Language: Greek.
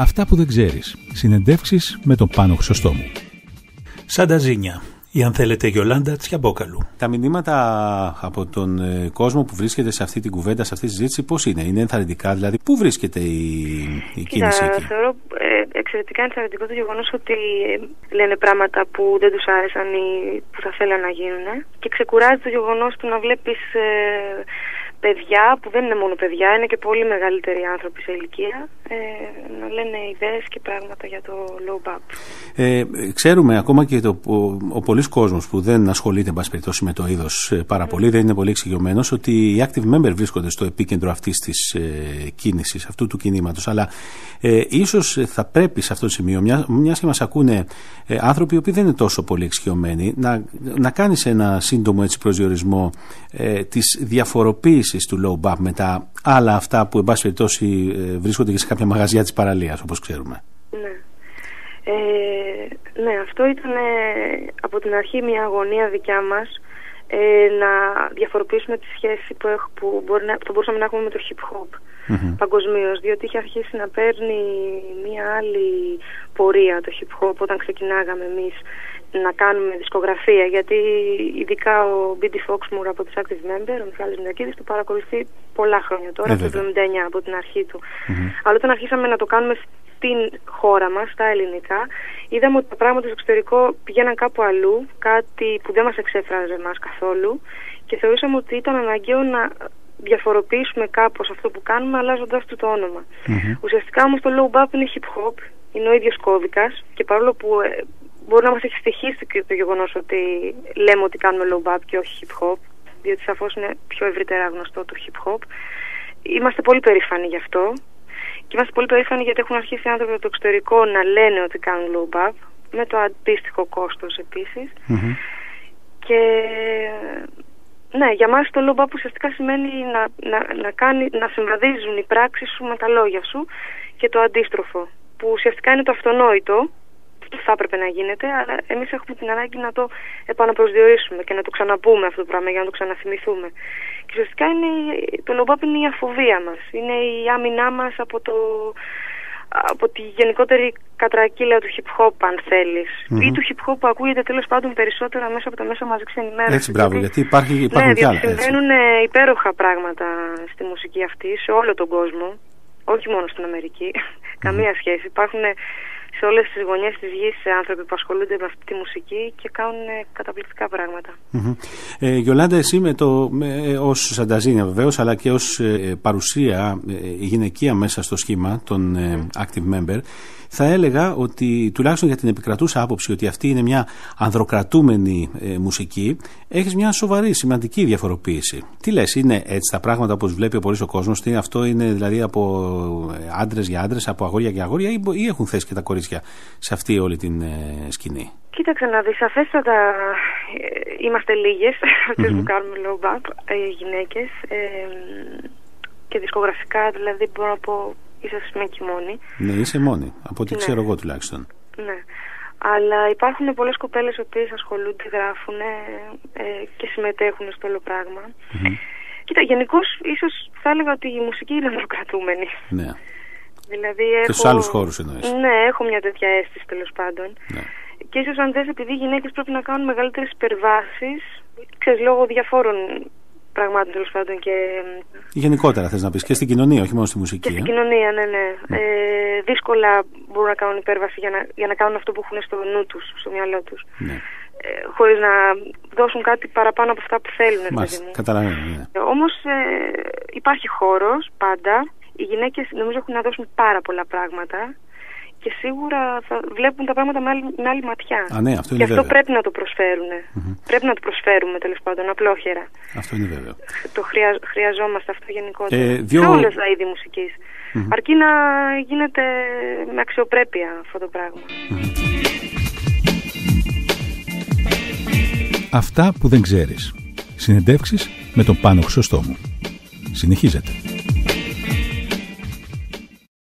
Αυτά που δεν ξέρεις. Συνεντεύξεις με τον Πάνο Χρυσοστόμου. Σανταζίνια ή αν θέλετε Γιολάντα Τσιαμπόκαλου. Τα μηνύματα από τον ε, κόσμο που βρίσκεται σε αυτή την κουβέντα, σε αυτή τη συζήτηση, πώς είναι, είναι ενθαρρυντικά, δηλαδή πού βρίσκεται η, η κίνηση εκεί; Θεωρώ ε, εξαιρετικά ενθαρρυντικό το γεγονός ότι ε, λένε πράγματα που δεν τους άρεσαν ή που θα θέλαν να γίνουν. Και ξεκουράζει το γεγονός του να βλέπεις παιδιά που δεν είναι μόνο παιδιά, είναι και πολύ μεγαλύτεροι άνθρωποι σε ηλικία, ε, να λένε ιδέες και πράγματα για το low BAP. Ε, ξέρουμε ακόμα και το, ο, ο πολλής κόσμος που δεν ασχολείται εν περιπτώσει με το είδος ε, πάρα πολύ, δεν είναι πολύ εξοικειωμένος ότι οι active members βρίσκονται στο επίκεντρο αυτής της ε, κίνησης, αυτού του κινήματος. Αλλά ε, ίσως θα πρέπει σε αυτό το σημείο, μια, μιας και μας ακούνε ε, άνθρωποι που δεν είναι τόσο πολύ εξοικειωμένοι, να, να κάνεις ένα σύντομο έτσι προσδιορισμό ε, της διαφοροποίησης του low BAP με τα άλλα αυτά που εν πάση περιπτώσει ε, βρίσκονται και σε κάποια μαγαζιά της παραλίας όπως ξέρουμε. Ναι. Ε, ναι, αυτό ήταν ε, από την αρχή μια αγωνία δικιά μας ε, να διαφοροποιήσουμε τη σχέση που, έχω, που μπορεί να, θα μπορούσαμε να έχουμε με το hip hop mm παγκοσμίως, διότι είχε αρχίσει να παίρνει μια άλλη πορεία το hip hop όταν ξεκινάγαμε εμείς να κάνουμε δισκογραφία γιατί ειδικά ο B.D. Foxmoor από τους Active Member, ο Μιχάλης Μιρακίδης το παρακολουθεί πολλά χρόνια τώρα, από το 79 από την αρχή του. Αλλά όταν αρχίσαμε να το κάνουμε στην χώρα μας, στα ελληνικά, είδαμε ότι τα πράγματα στο εξωτερικό πηγαίναν κάπου αλλού, κάτι που δεν μας εξέφραζε μας καθόλου και θεωρήσαμε ότι ήταν αναγκαίο να διαφοροποιήσουμε κάπως αυτό που κάνουμε αλλάζοντας του το όνομα. Ουσιαστικά όμως το low bap είναι hip hop, είναι ο ίδιος κώδικας και παρόλο που ε, μπορεί να μας έχει στοιχήσει και το γεγονός ότι λέμε ότι κάνουμε low bap και όχι hip hop, διότι σαφώς είναι πιο ευρύτερα γνωστό το hip hop. Είμαστε πολύ περήφανοι γι' αυτό και είμαστε πολύ περήφανοι γιατί έχουν αρχίσει οι άνθρωποι από το εξωτερικό να λένε ότι κάνουν low bap με το αντίστοιχο κόστος Και ναι, για μας το low bap ουσιαστικά σημαίνει να, να, να, κάνει, να συμβαδίζουν οι πράξεις σου με τα λόγια σου και το αντίστροφο που ουσιαστικά είναι το αυτονόητο αυτό θα έπρεπε να γίνεται, αλλά εμείς έχουμε την ανάγκη να το επαναπροσδιορίσουμε και να το ξαναπούμε αυτό το πράγμα για να το ξαναθυμηθούμε. Και ουσιαστικά είναι, το λομπάπ είναι η αφοβία μας. Είναι η άμυνά μας από, το, από τη γενικότερη κατρακύλα του hip hop, αν θελει ή του hip hop που ακούγεται τέλος πάντων περισσότερο μέσα από τα μέσα μαζικής ενημέρωσης. Έτσι, μπράβο, γιατί υπάρχει, υπάρχουν ναι, κι άλλα. Συμβαίνουν υπέροχα πράγματα στη μουσική αυτή, σε όλο τον κόσμο. Όχι μόνο στην Αμερική. Καμία σχέση. Υπάρχουν σε όλες τις γωνιές της γης άνθρωποι που ασχολούνται με αυτή τη μουσική και κάνουν καταπληκτικά πράγματα. Ε, Γιολάντα, εσύ με το, με, ως Σανταζίνια βεβαίως, αλλά και ως ε, παρουσία ε, γυναικεία μέσα στο σχήμα των ε, active member, θα έλεγα ότι τουλάχιστον για την επικρατούσα άποψη ότι αυτή είναι μια ανδροκρατούμενη ε, μουσική, έχεις μια σοβαρή, σημαντική διαφοροποίηση. Τι λες, είναι έτσι τα πράγματα όπως βλέπει ο πολύς ο κόσμος, αυτό είναι δηλαδή από ε, άντρες για άντρες, από αγόρια για αγόρια, ή, ή έχουν θέσει και τα κορίτσια σε αυτή όλη την ε, σκηνή. Κοίταξε να δεις, σαφέστατα είμαστε λίγες αυτές που κάνουμε low bap, οι γυναίκες και δισκογραφικά δηλαδή μπορώ να πω ίσως είμαι και μόνη. Ναι, είσαι μόνη, από ό,τι ναι. ξέρω εγώ τουλάχιστον. Ναι. Αλλά υπάρχουν πολλές κοπέλες οι οποίες ασχολούνται, γράφουν ε, και συμμετέχουν στο όλο πράγμα. Mm-hmm. Κοίτα, γενικώς ίσως θα έλεγα ότι η μουσική είναι μονοκρατούμενη. Ναι. Δηλαδή έχω... Και στους άλλους χώρους εννοείς. Ναι, έχω μια τέτοια αίσθηση τέλος πάντων. Ναι. Και ίσως αν θες επειδή οι γυναίκες πρέπει να κάνουν μεγαλύτερες υπερβάσεις, ξέρεις, λόγω διαφόρων πραγμάτων τέλος πάντων. Και... Γενικότερα θες να πεις και στην κοινωνία, όχι μόνο στη μουσική. Και στην ε; κοινωνία, ναι, ναι. ναι. Ε, δύσκολα μπορούν να κάνουν υπέρβαση για να, για να κάνουν αυτό που έχουν στο νου τους, στο μυαλό τους. Ναι. Ε, Χωρίς να δώσουν κάτι παραπάνω από αυτά που θέλουν. Μάλιστα, καταλαβαίνω. Ναι. Όμως ε, υπάρχει χώρος πάντα. Οι γυναίκες νομίζω έχουν να δώσουν πάρα πολλά πράγματα και σίγουρα θα βλέπουν τα πράγματα με άλλη, με άλλη ματιά. Α, ναι, αυτό είναι και αυτό πρέπει να το προσφέρουν. Mm-hmm. Πρέπει να το προσφέρουμε τέλος πάντων, απλόχερα. Αυτό είναι βέβαιο. Το χρεια, χρειαζόμαστε αυτό γενικότερα. Ε, δύο... Σε όλες τα είδη μουσικής. Mm-hmm. Αρκεί να γίνεται με αξιοπρέπεια αυτό το πράγμα. Mm-hmm. Αυτά που δεν ξέρεις. Συνεντεύξεις με τον Πάνο Χρυσοστόμου. Συνεχίζεται.